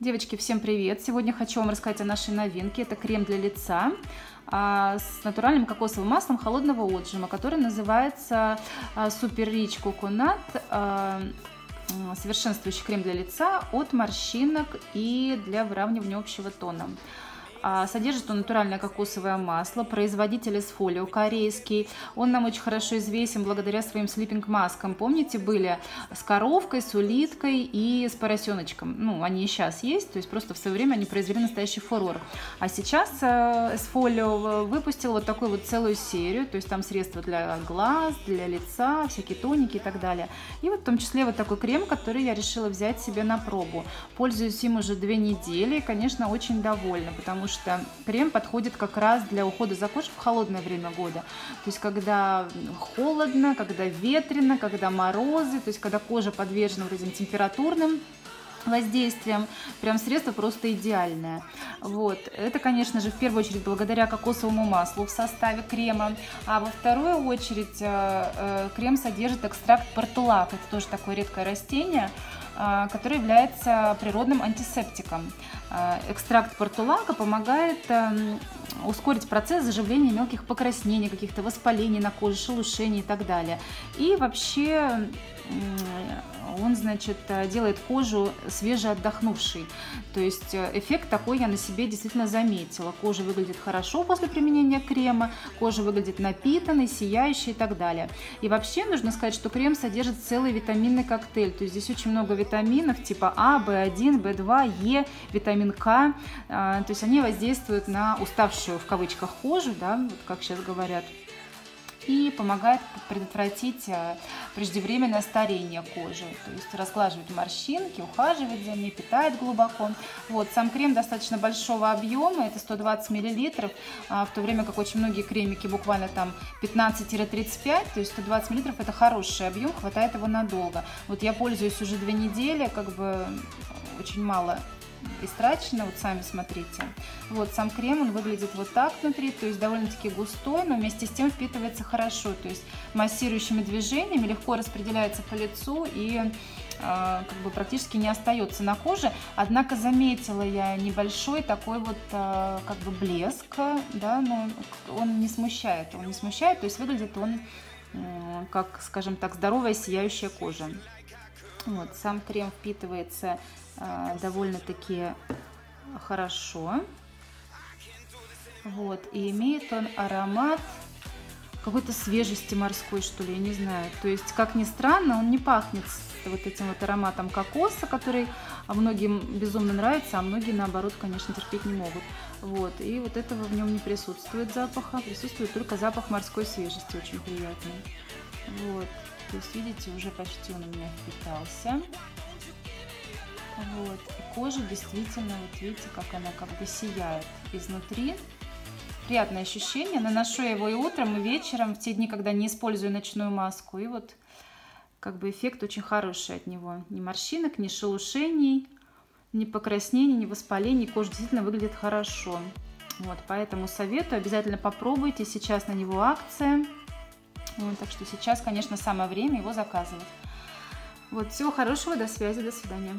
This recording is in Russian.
Девочки, всем привет! Сегодня хочу вам рассказать о нашей новинке. Это крем для лица а, с натуральным кокосовым маслом холодного отжима, который называется Super Rich Coconut совершенствующий крем для лица от морщинок и для выравнивания общего тона. А, содержит он натуральное кокосовое масло, производитель из фолио корейский. Он нам очень хорошо известен благодаря своим слиппинг-маскам. Помните, были с коровкой, с улиткой и с поросеночком. Ну, они и сейчас есть, то есть просто в свое время они произвели настоящий фурор. А сейчас э, с фолио выпустил вот такую вот целую серию, то есть там средства для глаз, для лица, всякие тоники и так далее. И вот в том числе вот такой крем, который я решила взять себе на пробу. Пользуюсь им уже две недели и, конечно, очень довольна, потому что крем подходит как раз для ухода за кожей в холодное время года. То есть когда холодно, когда ветрено, когда морозы, то есть когда кожа подвержена вот этим температурным воздействием. Прям средство просто идеальное. Вот. Это, конечно же, в первую очередь благодаря кокосовому маслу в составе крема. А во вторую очередь э, э, крем содержит экстракт портулак. Это тоже такое редкое растение, э, которое является природным антисептиком. Экстракт портулака помогает эм, ускорить процесс заживления мелких покраснений, каких-то воспалений на коже, шелушений и так далее. И вообще он, значит, делает кожу свеже отдохнувшей. То есть э, эффект такой я на себе действительно заметила. Кожа выглядит хорошо после применения крема, кожа выглядит напитанной, сияющей и так далее. И вообще нужно сказать, что крем содержит целый витаминный коктейль. То есть здесь очень много витаминов типа А, В1, В2, Е, витамин К. А, то есть они воздействуют на уставшую в кавычках кожу, да, вот как сейчас говорят и помогает предотвратить э, преждевременное старение кожи, то есть разглаживать морщинки, ухаживать за ней, питает глубоко. Вот, сам крем достаточно большого объема, это 120 мл, а в то время как очень многие кремики буквально там 15-35, то есть 120 мл это хороший объем, хватает его надолго. Вот я пользуюсь уже две недели, как бы очень мало истрачено, вот сами смотрите. Вот сам крем, он выглядит вот так внутри, то есть довольно-таки густой, но вместе с тем впитывается хорошо, то есть массирующими движениями легко распределяется по лицу и э, как бы практически не остается на коже. Однако заметила я небольшой такой вот э, как бы блеск, да, но он не смущает, он не смущает, то есть выглядит он как, скажем так, здоровая сияющая кожа. Вот, сам крем впитывается э, довольно-таки хорошо. Вот, и имеет он аромат какой-то свежести морской, что ли, я не знаю. То есть, как ни странно, он не пахнет вот этим вот ароматом кокоса, который многим безумно нравится, а многие, наоборот, конечно, терпеть не могут. Вот, и вот этого в нем не присутствует запаха, присутствует только запах морской свежести, очень приятный. Вот. То есть, видите, уже почти он у меня впитался. Вот. И кожа действительно, вот видите, как она как бы сияет изнутри. Приятное ощущение. Наношу я его и утром, и вечером, в те дни, когда не использую ночную маску. И вот как бы эффект очень хороший от него. Ни морщинок, ни шелушений, ни покраснений, ни воспалений. Кожа действительно выглядит хорошо. Вот, поэтому советую, обязательно попробуйте. Сейчас на него акция. Вот, так что сейчас, конечно, самое время его заказывать. Вот, всего хорошего, до связи, до свидания.